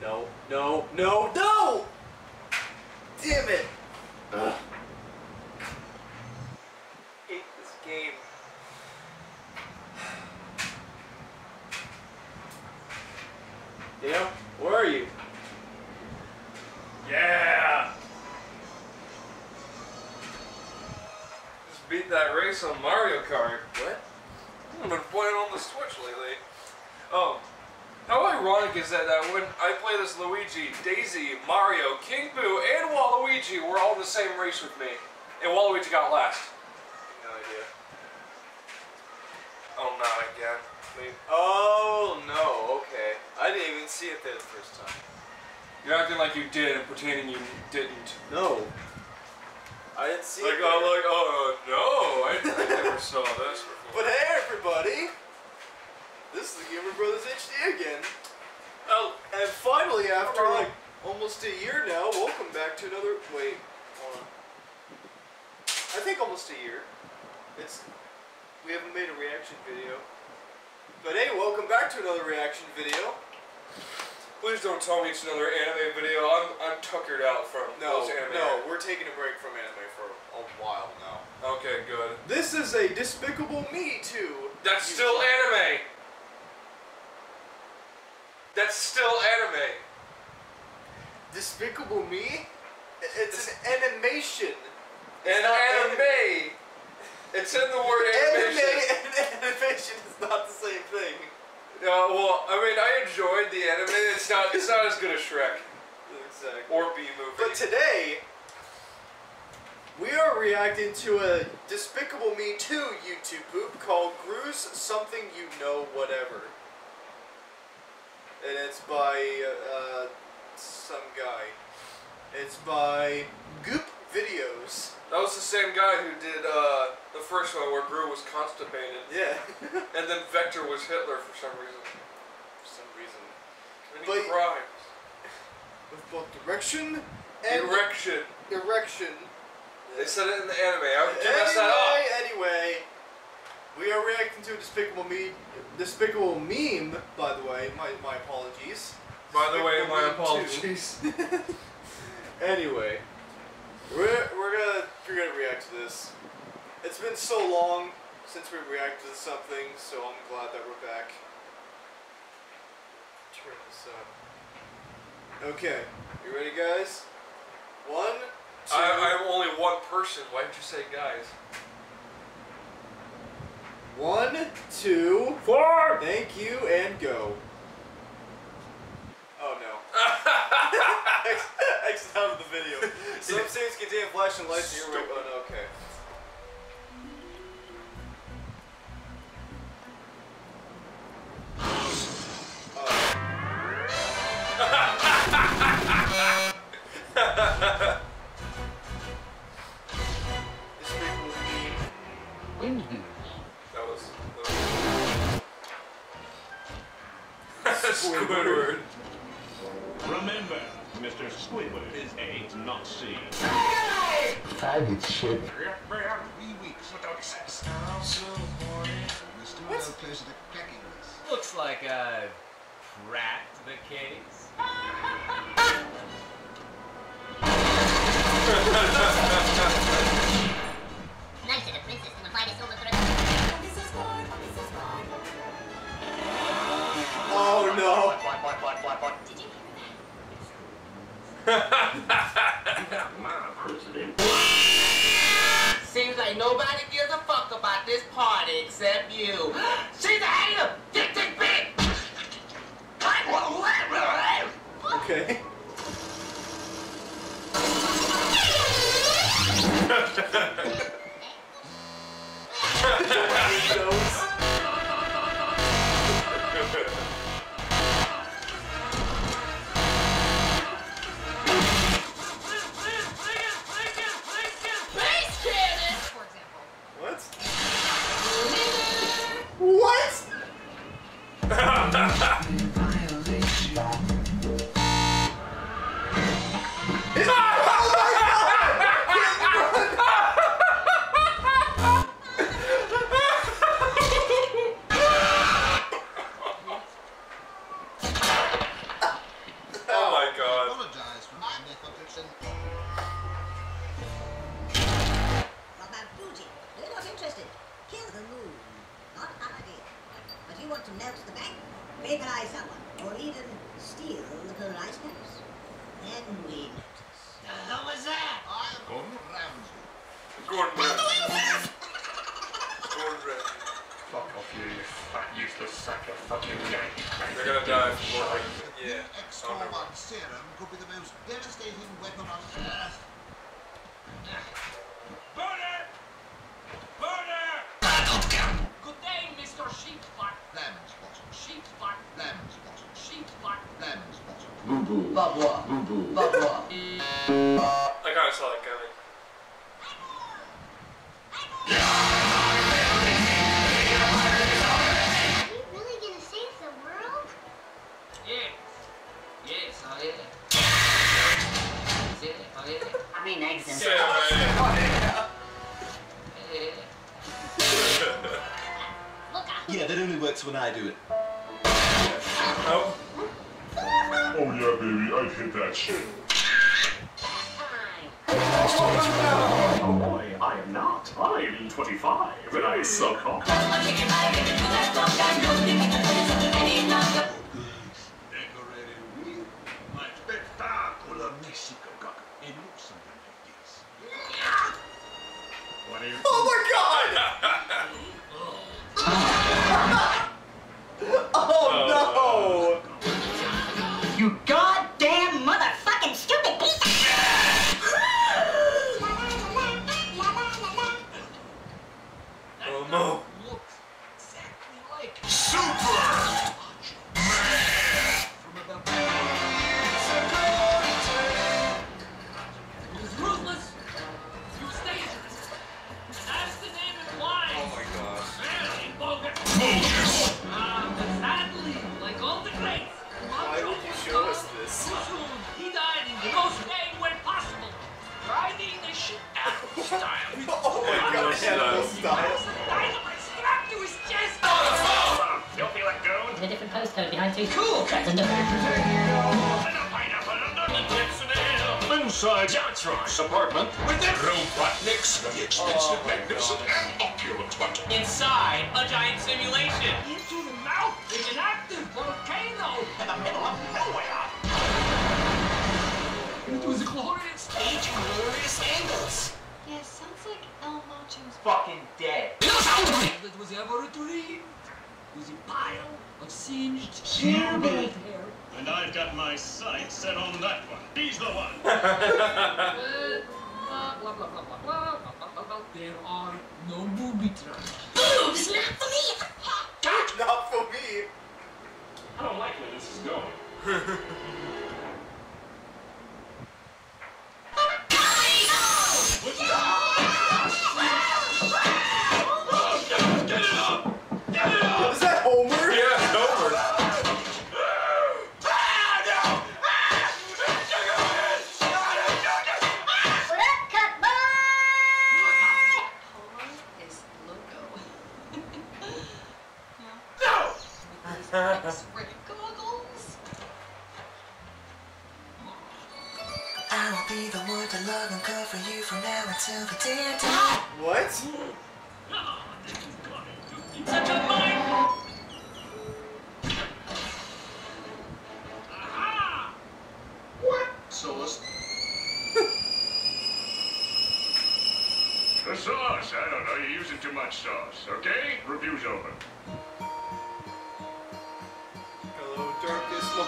No, no, no, no! Damn it! Ugh. Hate this game. Dale, where are you? Yeah! Just beat that race on Mario Kart. What? I've been playing on the Switch lately. Oh, how ironic is that that when I play this Luigi, Daisy, Mario, King Boo, and Waluigi were all in the same race with me. And Waluigi got last. No idea. Oh, not again. Wait, Oh no, okay. I didn't even see it there the first time. You're acting like you did and pretending you didn't. No. I didn't see Like, it. I'm like, oh no, I, I never saw this before. But hey everybody! This is the Gamer Brothers HD again. Oh, And finally, after Hello. like almost a year now, welcome back to another. Wait, hold on. I think almost a year. It's we haven't made a reaction video. But hey, welcome back to another reaction video. please don't tell me it's another anime video. I'm, I'm tuckered out from No, those anime. no, we're taking a break from anime for a while now. Okay, good. This is a Despicable Me 2. That's still anime. That's still anime. Despicable Me? It's an animation. It's not anime. It's in the word Anime animation. and animation is not the same thing. No, well, I mean, I enjoyed the anime. It's not. It's not as good as Shrek Exactly. or B movie. But today, we are reacting to a Despicable Me 2 YouTube poop called Gru's Something You Know Whatever. And it's by uh, some guy. It's by Goop Videos. that was the same guy who did uh, the first one where Gru was constipated, Yeah. and then Vector was Hitler for some reason. For some reason. And he But- crimes. With both direction and Erection. erection. They said it in the anime. I would mess that Anyway, anyway, we are reacting to a Despicable Me, Despicable Meme. By the way, my my apologies. By the way, my Despicable Meme 2. apologies. Anyway, we're we're gonna we're gonna react to this. It's been so long since we reacted to something, so I'm glad that we're back. Turn this up. Okay, you ready, guys? One, two. I, I'm only one person. Why did you say guys? One, two, Four. thank you, and go. Oh no. X out of the video. Some scenes contain flashing lights. You're. Oh no. Okay. Shit. Looks like I've cracked the case. Fuck off you, you fat useless sack of fucking yank. They're gonna die for more Yeah. Exorbitant serum could be the most devastating weapon on earth. Murder! Murder! Boo boo. Boo boo. When I do it. Nope. Oh yeah, baby, I hit that shit. Oh boy, I am not. I'm 25 and I suck off. Apartment with the Robotniks, the expensive, magnificent, and opulent one. Inside a giant simulation. Into the mouth is an active volcano. In the middle of nowhere! It was glorious. Eight glorious angles! Yeah, sounds like El Macho's Fucking dead. That was ever a dream. Was a pile of singed sheer hair. And I've got my sights set on that one. He's the one. there are no booby traps. Boobs, not for me. not for me. I don't like where this is going. I'll be the one to love and cover you from now until the day I die. What?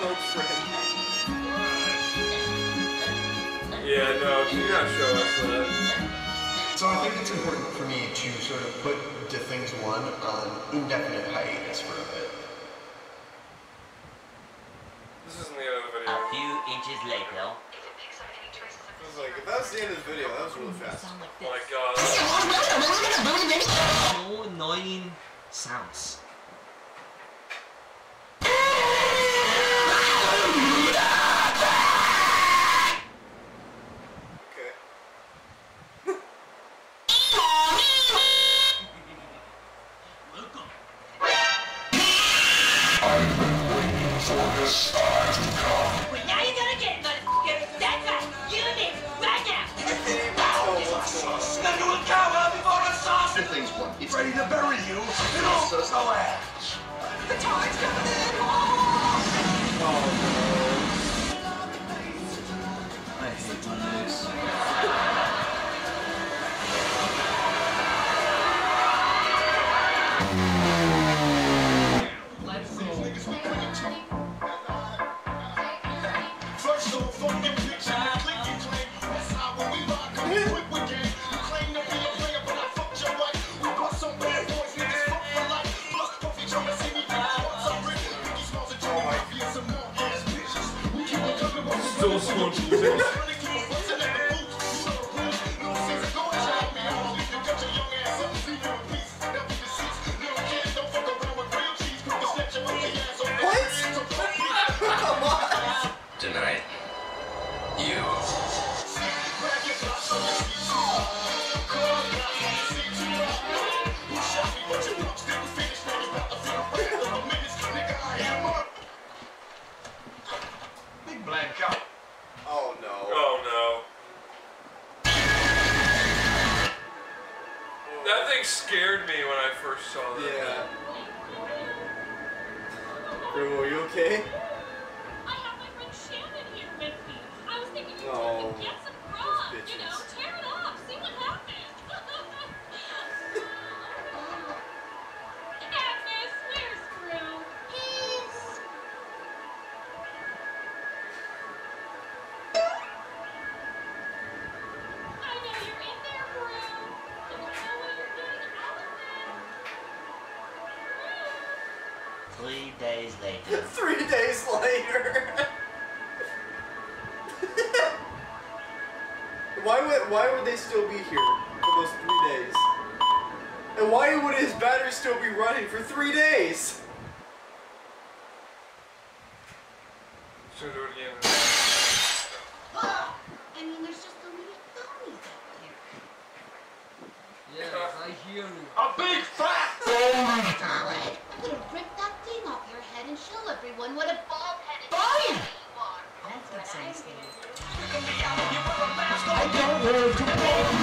Darkest love friend. Yeah, no, can you not show us that? So I think it's important for me to sort of put the things one on indefinite hiatus for a bit. This isn't the end of the video. few inches later. I was like, if that was the end of the video, that was really fast. Sound like Oh my god. No annoying sounds. That thing scared me when I first saw that. Yeah. Grimmo, are you okay? I have my friend Shannon here with me. I was thinking you Oh, could get some grub, you know, Three days later. Three days later. why would why would they still be here for those three days? And why would his battery still be running for three days? Should do it again. I mean, there's just so many zombies out there. Yes, I hear you. A big fat I would have ripped that thing off your head and show everyone what a bald-headed oh, Brian! you are. That's what I'm saying. I don't want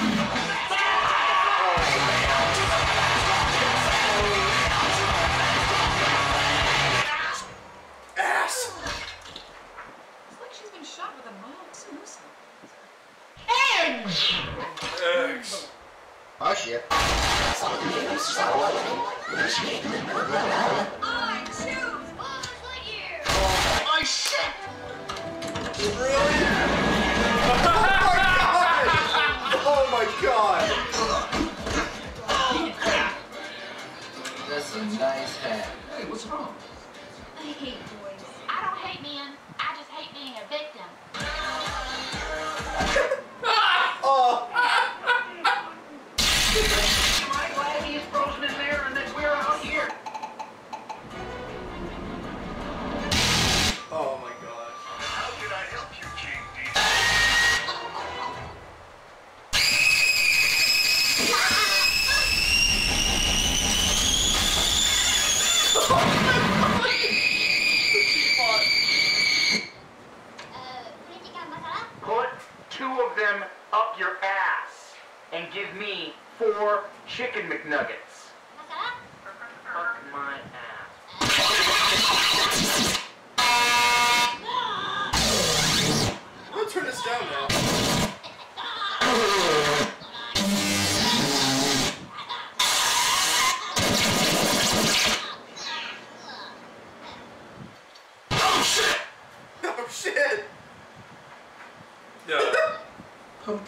Really? Oh my god! That's a nice hat. Hey, what's wrong? I hate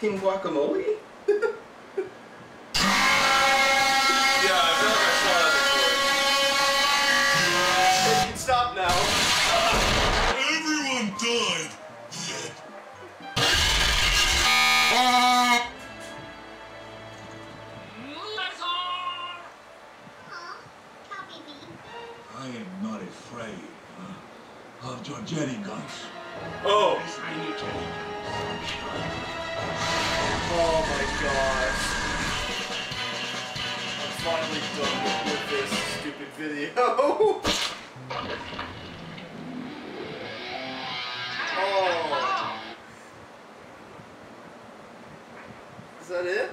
Pumpkin guacamole? Yeah, I feel like I saw that You can stop now. Everyone died. I am not afraid of Georgetti oh. guns. Before. Oh. Oh my gosh. I'm finally done with, with this stupid video. oh. Is that it?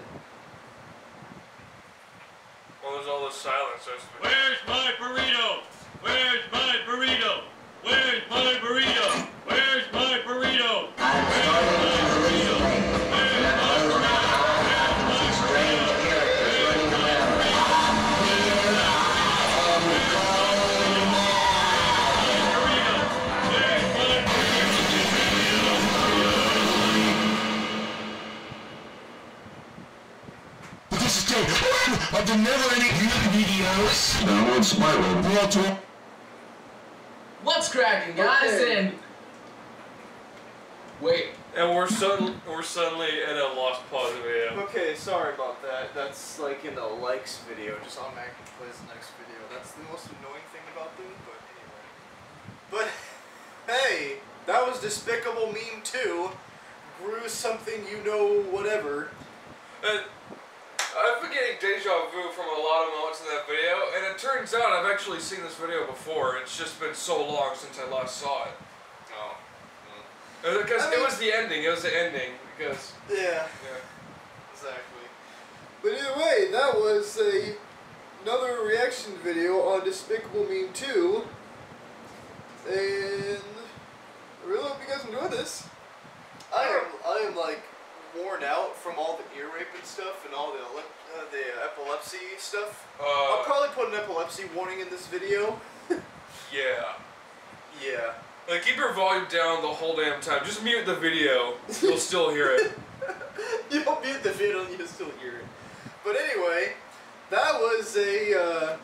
Well, there's all this silence. Where's my burrito? Where's videos. Now on Spiral brought to What's cracking, guys? Okay. And And we're suddenly we're suddenly in a lost pause video. Okay, sorry about that. That's like in the likes video. Just automatically plays the next video. That's the most annoying thing about them. But anyway. But hey, that was Despicable Meme 2. Gru something you know whatever. And I've been getting deja vu from a lot of moments in that video, and it turns out I've actually seen this video before. It's just been so long since I last saw it. Oh. Because I it was the ending. It was the ending. Because Yeah. yeah. Exactly. But either way, that was a another reaction video on Despicable Meme 2. And I really hope you guys enjoy this. I am I am like worn out from all the ear rape and stuff and all the uh, the epilepsy stuff. I'll Uh, probably put an epilepsy warning in this video. yeah. Yeah. Like keep your volume down the whole damn time. Just mute the video. You'll still hear it. You'll mute the video and you'll still hear it. But anyway, that was a uh,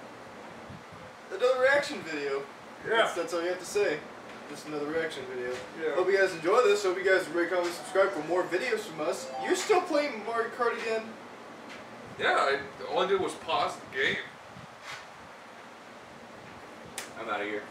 another reaction video. Yeah. That's, that's all you have to say. Just another reaction video. Yeah. Hope you guys enjoy this. Hope you guys rate, comment, subscribe for more videos from us. You're still playing Mario Kart again? Yeah. I, all I did was pause the game. I'm out of here.